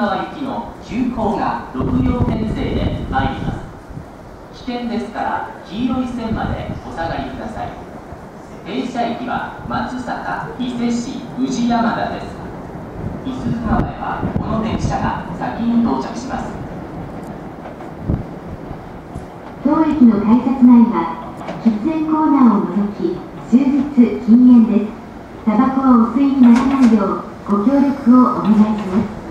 川行きの急行が6両編成で参ります。危険ですから黄色い線までお下がりください。停車駅は松阪伊勢市宇治山田です。伊豆川へはこの電車が先に到着します。当駅の改札内は喫煙コーナーを除き終日禁煙です。タバコはお吸いにならないようご協力をお願いします。